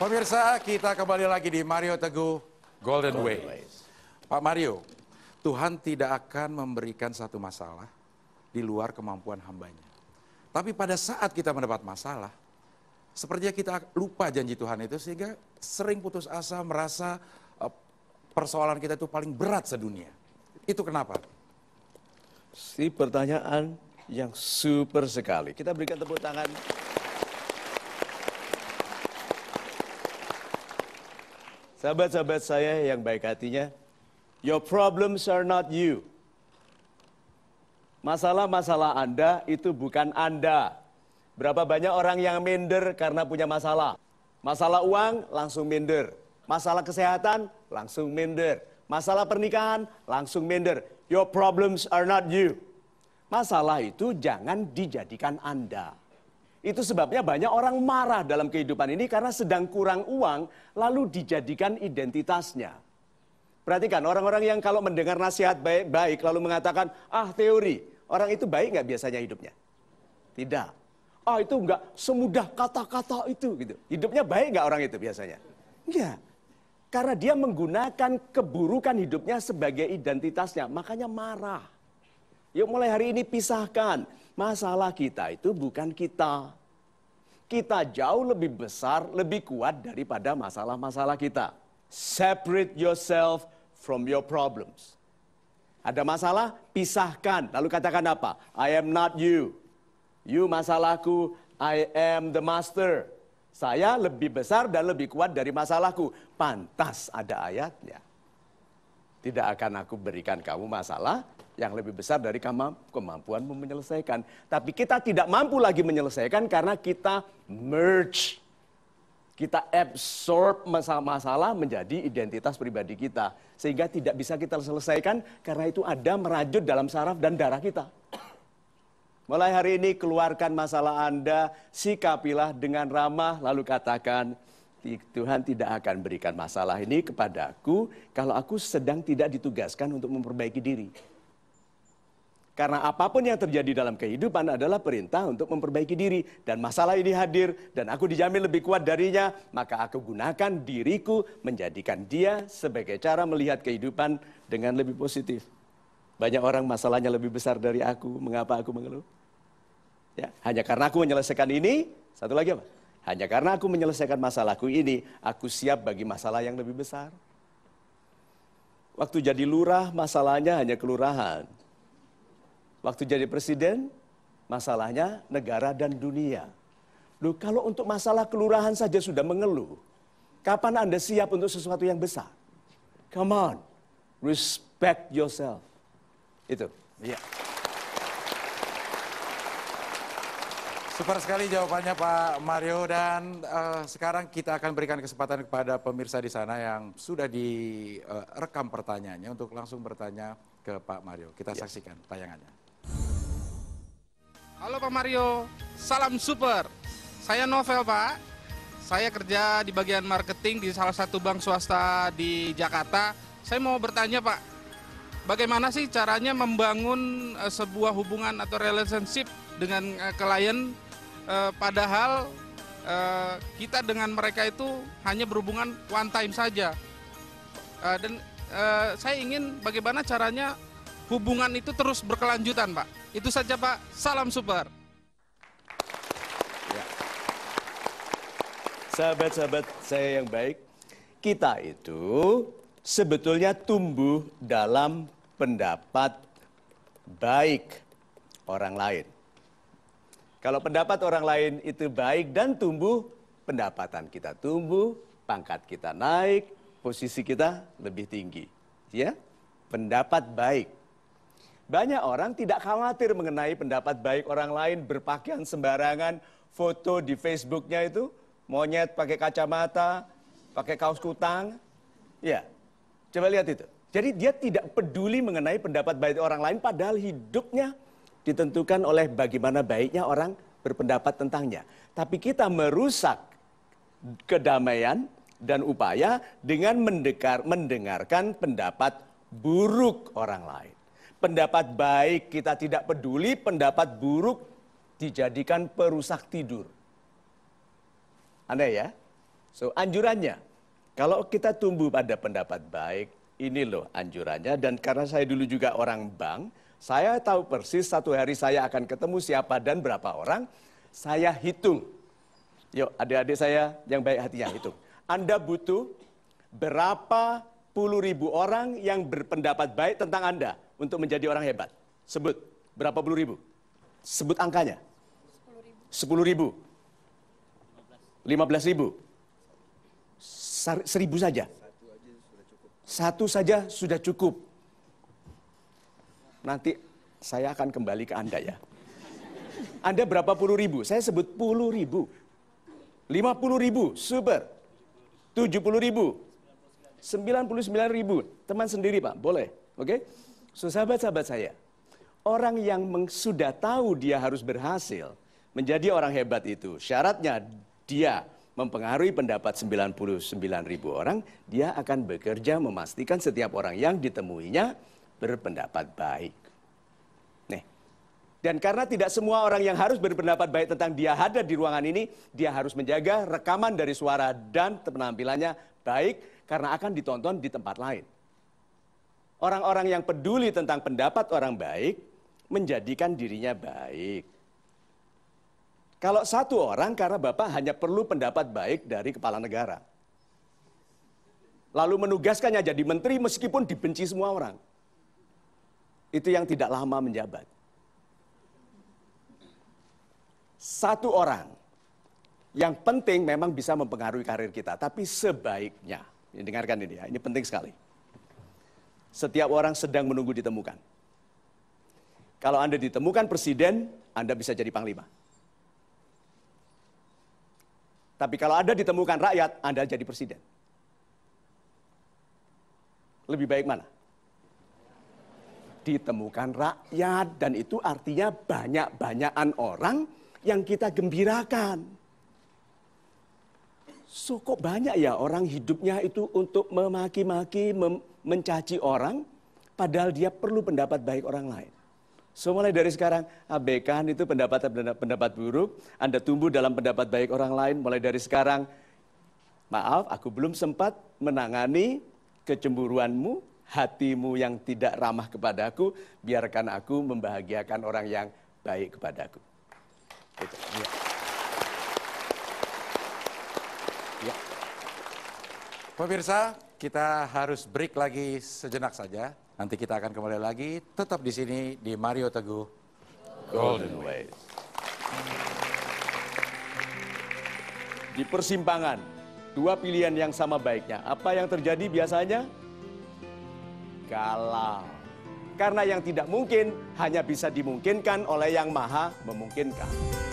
Pemirsa, kita kembali lagi di Mario Teguh Golden Way. Pak Mario, Tuhan tidak akan memberikan satu masalah di luar kemampuan hambanya. Tapi pada saat kita mendapat masalah, sepertinya kita lupa janji Tuhan itu sehingga sering putus asa merasa eh, persoalan kita itu paling berat sedunia. Itu kenapa? Si pertanyaan yang super sekali. Kita berikan tepuk tangan. Sahabat-sahabat saya yang baik hatinya, your problems are not you. Masalah-masalah Anda itu bukan Anda. Berapa banyak orang yang minder karena punya masalah. Masalah uang langsung minder. Masalah kesehatan langsung minder. Masalah pernikahan langsung minder. Your problems are not you. Masalah itu jangan dijadikan Anda. Itu sebabnya banyak orang marah dalam kehidupan ini karena sedang kurang uang lalu dijadikan identitasnya. Perhatikan orang-orang yang kalau mendengar nasihat baik-baik lalu mengatakan, ah teori, orang itu baik nggak biasanya hidupnya? Tidak. Ah itu nggak semudah kata-kata itu gitu. Hidupnya baik nggak orang itu biasanya? Enggak. Karena dia menggunakan keburukan hidupnya sebagai identitasnya, makanya marah. Yuk mulai hari ini pisahkan Masalah kita itu bukan kita. Kita jauh lebih besar, lebih kuat daripada masalah-masalah kita. Separate yourself from your problems. Ada masalah, pisahkan. Lalu katakan apa? I am not you. You masalahku, I am the master. Saya lebih besar dan lebih kuat dari masalahku. Pantas ada ayatnya. Tidak akan aku berikan kamu masalah, yang lebih besar dari kemampuanmu menyelesaikan. Tapi kita tidak mampu lagi menyelesaikan karena kita merge. Kita absorb masalah-masalah menjadi identitas pribadi kita. Sehingga tidak bisa kita selesaikan karena itu ada merajut dalam saraf dan darah kita. Mulai hari ini keluarkan masalah Anda, sikapilah dengan ramah lalu katakan, Tuhan tidak akan berikan masalah ini kepadaku kalau aku sedang tidak ditugaskan untuk memperbaiki diri. Karena apa pun yang terjadi dalam kehidupan adalah perintah untuk memperbaiki diri. Dan masalah ini hadir dan aku dijamin lebih kuat darinya. Maka aku gunakan diriku menjadikan dia sebagai cara melihat kehidupan dengan lebih positif. Banyak orang masalahnya lebih besar dari aku. Mengapa aku mengeluh? Ya, hanya karena aku menyelesaikan ini, satu lagi apa? Hanya karena aku menyelesaikan masalahku ini, aku siap bagi masalah yang lebih besar. Waktu jadi lurah, masalahnya hanya kelurahan. Waktu jadi presiden, masalahnya negara dan dunia. Loh, kalau untuk masalah kelurahan saja sudah mengeluh, kapan Anda siap untuk sesuatu yang besar? Come on, respect yourself. Itu. Iya. Super sekali jawabannya Pak Mario dan uh, sekarang kita akan berikan kesempatan kepada pemirsa di sana yang sudah direkam uh, pertanyaannya untuk langsung bertanya ke Pak Mario. Kita ya. saksikan tayangannya. Halo Pak Mario, salam super. Saya Novel Pak. Saya kerja di bagian marketing di salah satu bank swasta di Jakarta. Saya mau bertanya Pak, bagaimana sih caranya membangun uh, sebuah hubungan atau relationship dengan uh, klien uh, padahal kita dengan mereka itu hanya berhubungan one time saja. Dan saya ingin bagaimana caranya hubungan itu terus berkelanjutan Pak. Itu saja Pak, salam super. Ya. Sahabat-sahabat saya yang baik, kita itu sebetulnya tumbuh dalam pendapat baik orang lain. Kalau pendapat orang lain itu baik dan tumbuh, pendapatan kita tumbuh, pangkat kita naik, posisi kita lebih tinggi. Ya, pendapat baik. Banyak orang tidak khawatir mengenai pendapat baik orang lain, berpakaian sembarangan, foto di Facebooknya itu, monyet pakai kacamata, pakai kaos kutang. Ya, coba lihat itu. Jadi dia tidak peduli mengenai pendapat baik orang lain, padahal hidupnya ditentukan oleh bagaimana baiknya orang berpendapat tentangnya. Tapi kita merusak kedamaian dan upaya dengan mendengarkan pendapat buruk orang lain pendapat baik kita tidak peduli, pendapat buruk dijadikan perusak tidur. Aneh ya? So, anjurannya, kalau kita tumbuh pada pendapat baik, ini loh anjurannya. Dan karena saya dulu juga orang bank, saya tahu persis satu hari saya akan ketemu siapa dan berapa orang, saya hitung. Yuk, adik-adik saya yang baik hatinya hitung. Anda butuh berapa puluh ribu orang yang berpendapat baik tentang Anda untuk menjadi orang hebat. Sebut, berapa puluh ribu? Sebut angkanya. Sepuluh ribu. Lima belas ribu. Seribu saja. Satu saja sudah cukup. Nanti saya akan kembali ke Anda ya. Anda berapa puluh ribu? Saya sebut puluh ribu. Lima puluh ribu, super. Tujuh puluh ribu. Sembilan puluh sembilan ribu. Teman sendiri Pak, boleh. Oke? So, sahabat-sahabat saya. Orang yang sudah tahu dia harus berhasil menjadi orang hebat itu. Syaratnya dia mempengaruhi pendapat 99 ribu orang, dia akan bekerja memastikan setiap orang yang ditemuinya berpendapat baik. Dan karena tidak semua orang yang harus berpendapat baik tentang dia hadir di ruangan ini, dia harus menjaga rekaman dari suara dan penampilannya baik karena akan ditonton di tempat lain. Orang-orang yang peduli tentang pendapat orang baik menjadikan dirinya baik. Kalau satu orang karena Bapak hanya perlu pendapat baik dari kepala negara. Lalu menugaskannya jadi menteri meskipun dibenci semua orang. Itu yang tidak lama menjabat. Satu orang yang penting memang bisa mempengaruhi karir kita, tapi sebaiknya, ini dengarkan ini ya, ini penting sekali. Setiap orang sedang menunggu ditemukan. Kalau Anda ditemukan presiden, Anda bisa jadi panglima. Tapi kalau Anda ditemukan rakyat, Anda jadi presiden. Lebih baik mana? Ditemukan rakyat dan itu artinya banyak-banyakan orang yang kita gembirakan. So kok banyak ya orang hidupnya itu untuk memaki-maki, mencaci orang, padahal dia perlu pendapat baik orang lain. So mulai dari sekarang abaikan itu pendapat pendapat buruk, Anda tumbuh dalam pendapat baik orang lain mulai dari sekarang. Maaf, aku belum sempat menangani kecemburuanmu, hatimu yang tidak ramah kepadaku, biarkan aku membahagiakan orang yang baik kepadaku. Itu. Ya. Pemirsa, kita harus break lagi sejenak saja. Nanti kita akan kembali lagi tetap di sini di Mario Teguh Golden Way. Di persimpangan, dua pilihan yang sama baiknya. Apa yang terjadi biasanya? Galau. Karena yang tidak mungkin hanya bisa dimungkinkan oleh yang maha memungkinkan.